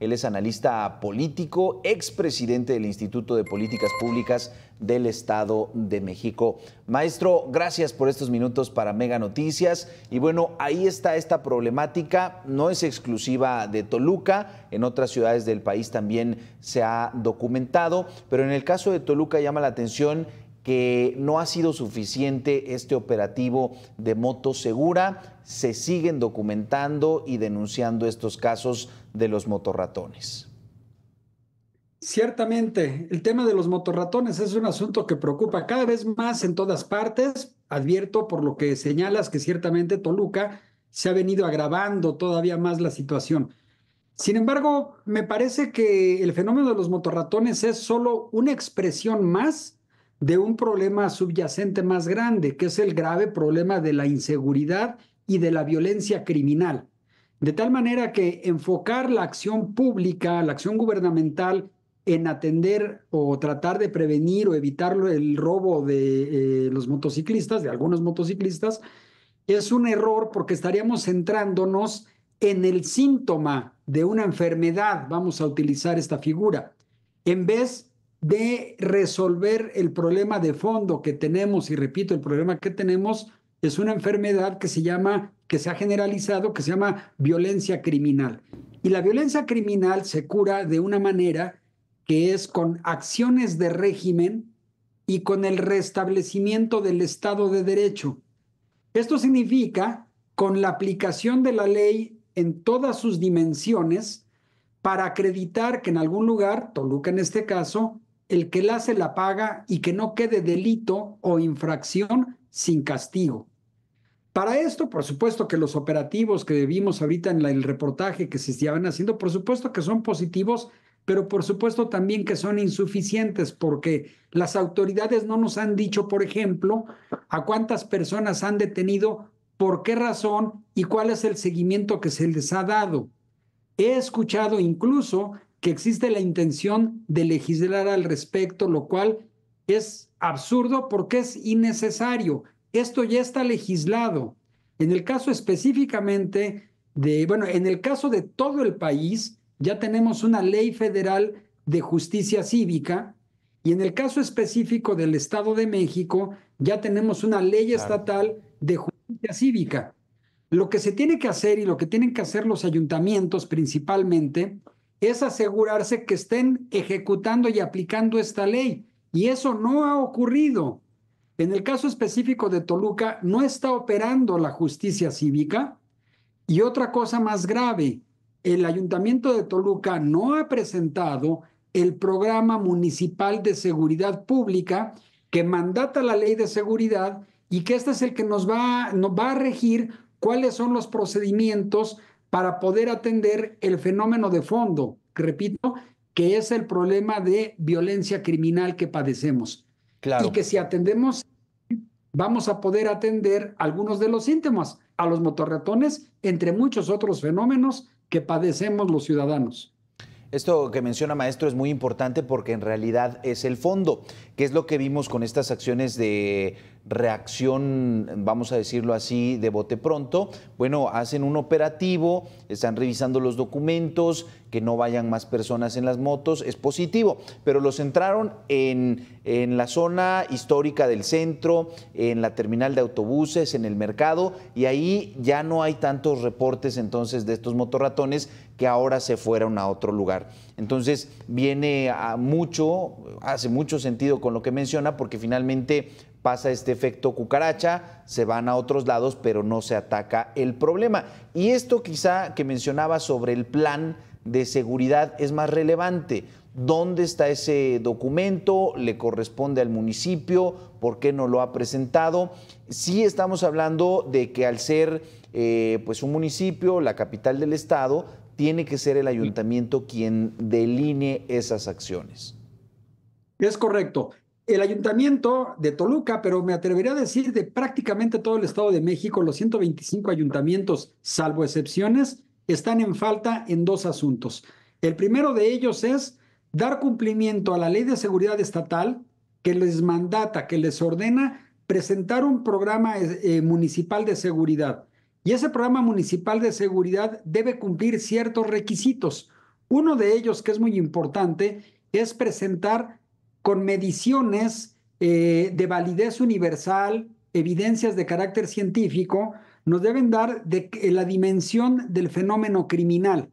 Él es analista político, expresidente del Instituto de Políticas Públicas del Estado de México. Maestro, gracias por estos minutos para Mega Noticias. Y bueno, ahí está esta problemática, no es exclusiva de Toluca, en otras ciudades del país también se ha documentado, pero en el caso de Toluca llama la atención que no ha sido suficiente este operativo de moto segura. Se siguen documentando y denunciando estos casos de los motorratones. Ciertamente, el tema de los motorratones es un asunto que preocupa cada vez más en todas partes. Advierto por lo que señalas que ciertamente Toluca se ha venido agravando todavía más la situación. Sin embargo, me parece que el fenómeno de los motorratones es solo una expresión más de un problema subyacente más grande, que es el grave problema de la inseguridad y de la violencia criminal. De tal manera que enfocar la acción pública, la acción gubernamental en atender o tratar de prevenir o evitar el robo de eh, los motociclistas, de algunos motociclistas, es un error porque estaríamos centrándonos en el síntoma de una enfermedad, vamos a utilizar esta figura, en vez de resolver el problema de fondo que tenemos, y repito, el problema que tenemos es una enfermedad que se llama, que se ha generalizado, que se llama violencia criminal. Y la violencia criminal se cura de una manera que es con acciones de régimen y con el restablecimiento del Estado de Derecho. Esto significa con la aplicación de la ley en todas sus dimensiones para acreditar que en algún lugar, Toluca en este caso, el que la hace la paga y que no quede delito o infracción sin castigo. Para esto, por supuesto que los operativos que vimos ahorita en el reportaje que se estaban haciendo, por supuesto que son positivos, pero por supuesto también que son insuficientes porque las autoridades no nos han dicho, por ejemplo, a cuántas personas han detenido, por qué razón y cuál es el seguimiento que se les ha dado. He escuchado incluso que existe la intención de legislar al respecto, lo cual es absurdo porque es innecesario. Esto ya está legislado. En el caso específicamente de, bueno, en el caso de todo el país, ya tenemos una ley federal de justicia cívica y en el caso específico del Estado de México, ya tenemos una ley estatal de justicia cívica. Lo que se tiene que hacer y lo que tienen que hacer los ayuntamientos principalmente es asegurarse que estén ejecutando y aplicando esta ley. Y eso no ha ocurrido. En el caso específico de Toluca, no está operando la justicia cívica. Y otra cosa más grave, el ayuntamiento de Toluca no ha presentado el programa municipal de seguridad pública que mandata la ley de seguridad y que este es el que nos va, nos va a regir cuáles son los procedimientos para poder atender el fenómeno de fondo, repito, que es el problema de violencia criminal que padecemos. Y que si atendemos, vamos a poder atender algunos de los síntomas, a los motorratones, entre muchos otros fenómenos que padecemos los ciudadanos. Esto que menciona maestro es muy importante porque en realidad es el fondo, que es lo que vimos con estas acciones de reacción, vamos a decirlo así, de bote pronto. Bueno, hacen un operativo, están revisando los documentos, que no vayan más personas en las motos, es positivo, pero lo centraron en, en la zona histórica del centro, en la terminal de autobuses, en el mercado, y ahí ya no hay tantos reportes entonces de estos motorratones que ahora se fueron a otro lugar. Entonces viene a mucho, hace mucho sentido con lo que menciona, porque finalmente pasa este efecto cucaracha, se van a otros lados, pero no se ataca el problema. Y esto quizá que mencionaba sobre el plan de seguridad es más relevante. ¿Dónde está ese documento? ¿Le corresponde al municipio? ¿Por qué no lo ha presentado? Sí estamos hablando de que al ser eh, pues un municipio, la capital del estado, tiene que ser el ayuntamiento quien delinee esas acciones. Es correcto el ayuntamiento de Toluca, pero me atrevería a decir de prácticamente todo el Estado de México, los 125 ayuntamientos, salvo excepciones, están en falta en dos asuntos. El primero de ellos es dar cumplimiento a la ley de seguridad estatal que les mandata, que les ordena presentar un programa eh, municipal de seguridad. Y ese programa municipal de seguridad debe cumplir ciertos requisitos. Uno de ellos, que es muy importante, es presentar con mediciones eh, de validez universal, evidencias de carácter científico, nos deben dar de la dimensión del fenómeno criminal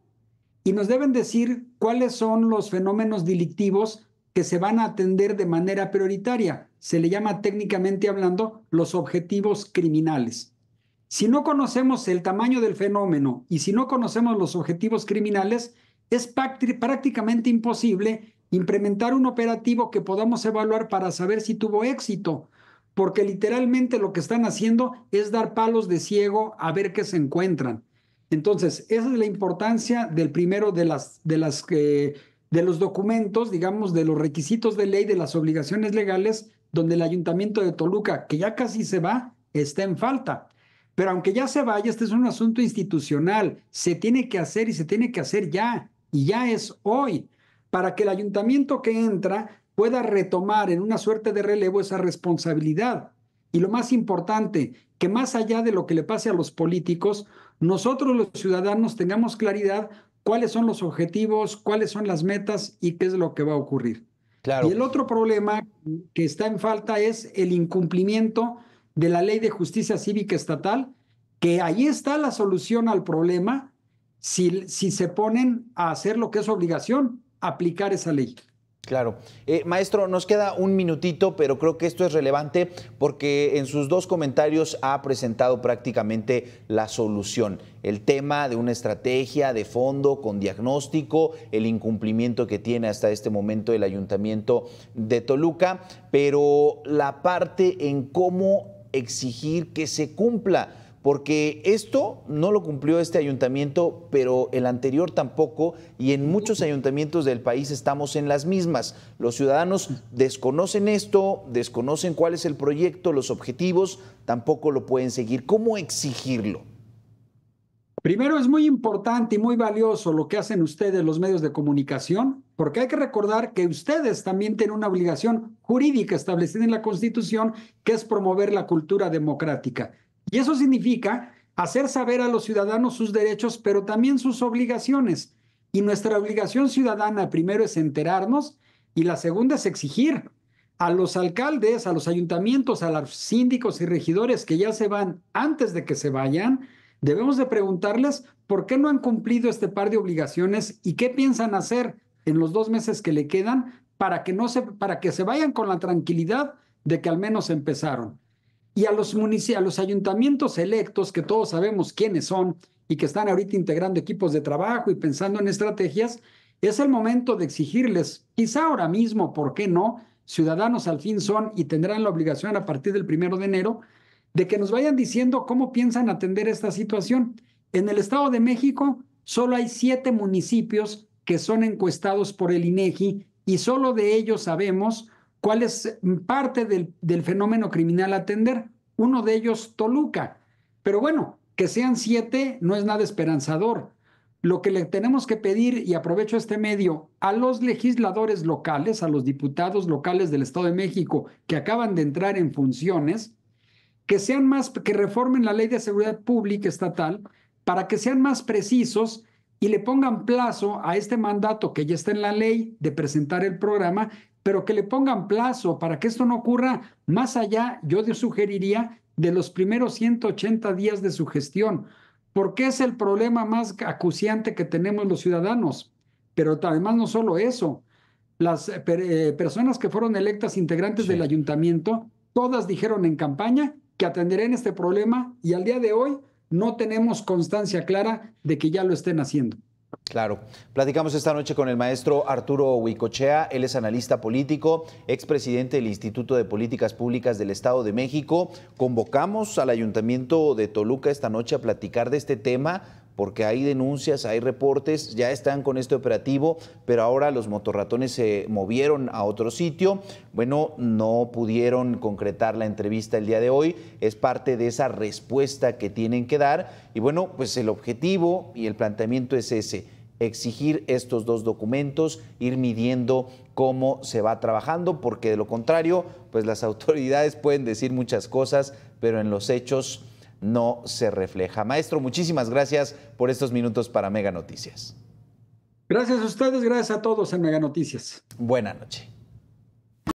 y nos deben decir cuáles son los fenómenos delictivos que se van a atender de manera prioritaria. Se le llama técnicamente hablando los objetivos criminales. Si no conocemos el tamaño del fenómeno y si no conocemos los objetivos criminales, es prácticamente imposible implementar un operativo que podamos evaluar para saber si tuvo éxito, porque literalmente lo que están haciendo es dar palos de ciego a ver qué se encuentran. Entonces, esa es la importancia del primero de las, de las de los documentos, digamos, de los requisitos de ley, de las obligaciones legales, donde el ayuntamiento de Toluca, que ya casi se va, está en falta. Pero aunque ya se vaya, este es un asunto institucional, se tiene que hacer y se tiene que hacer ya, y ya es hoy, para que el ayuntamiento que entra pueda retomar en una suerte de relevo esa responsabilidad. Y lo más importante, que más allá de lo que le pase a los políticos, nosotros los ciudadanos tengamos claridad cuáles son los objetivos, cuáles son las metas y qué es lo que va a ocurrir. Claro. Y el otro problema que está en falta es el incumplimiento de la ley de justicia cívica estatal, que ahí está la solución al problema si, si se ponen a hacer lo que es obligación, aplicar esa ley. Claro. Eh, maestro, nos queda un minutito, pero creo que esto es relevante porque en sus dos comentarios ha presentado prácticamente la solución. El tema de una estrategia de fondo con diagnóstico, el incumplimiento que tiene hasta este momento el ayuntamiento de Toluca, pero la parte en cómo exigir que se cumpla porque esto no lo cumplió este ayuntamiento, pero el anterior tampoco, y en muchos ayuntamientos del país estamos en las mismas. Los ciudadanos desconocen esto, desconocen cuál es el proyecto, los objetivos, tampoco lo pueden seguir. ¿Cómo exigirlo? Primero es muy importante y muy valioso lo que hacen ustedes los medios de comunicación, porque hay que recordar que ustedes también tienen una obligación jurídica establecida en la Constitución, que es promover la cultura democrática. Y eso significa hacer saber a los ciudadanos sus derechos, pero también sus obligaciones. Y nuestra obligación ciudadana primero es enterarnos y la segunda es exigir a los alcaldes, a los ayuntamientos, a los síndicos y regidores que ya se van antes de que se vayan, debemos de preguntarles por qué no han cumplido este par de obligaciones y qué piensan hacer en los dos meses que le quedan para que no se, para que se vayan con la tranquilidad de que al menos empezaron y a los, a los ayuntamientos electos, que todos sabemos quiénes son y que están ahorita integrando equipos de trabajo y pensando en estrategias, es el momento de exigirles, quizá ahora mismo, ¿por qué no? Ciudadanos al fin son y tendrán la obligación a partir del primero de enero de que nos vayan diciendo cómo piensan atender esta situación. En el Estado de México solo hay siete municipios que son encuestados por el INEGI y solo de ellos sabemos cuál es parte del, del fenómeno criminal a atender. Uno de ellos, Toluca. Pero bueno, que sean siete no es nada esperanzador. Lo que le tenemos que pedir, y aprovecho este medio, a los legisladores locales, a los diputados locales del Estado de México que acaban de entrar en funciones, que sean más, que reformen la ley de seguridad pública estatal para que sean más precisos y le pongan plazo a este mandato que ya está en la ley de presentar el programa pero que le pongan plazo para que esto no ocurra más allá, yo sugeriría, de los primeros 180 días de su gestión, porque es el problema más acuciante que tenemos los ciudadanos. Pero además no solo eso, las eh, eh, personas que fueron electas integrantes del ayuntamiento, todas dijeron en campaña que atenderán este problema y al día de hoy no tenemos constancia clara de que ya lo estén haciendo. Claro. Platicamos esta noche con el maestro Arturo Huicochea. Él es analista político, expresidente del Instituto de Políticas Públicas del Estado de México. Convocamos al Ayuntamiento de Toluca esta noche a platicar de este tema porque hay denuncias, hay reportes, ya están con este operativo, pero ahora los motorratones se movieron a otro sitio. Bueno, no pudieron concretar la entrevista el día de hoy, es parte de esa respuesta que tienen que dar. Y bueno, pues el objetivo y el planteamiento es ese, exigir estos dos documentos, ir midiendo cómo se va trabajando, porque de lo contrario, pues las autoridades pueden decir muchas cosas, pero en los hechos no se refleja. Maestro, muchísimas gracias por estos minutos para Mega Noticias. Gracias a ustedes, gracias a todos en Mega Noticias. Buenas noches.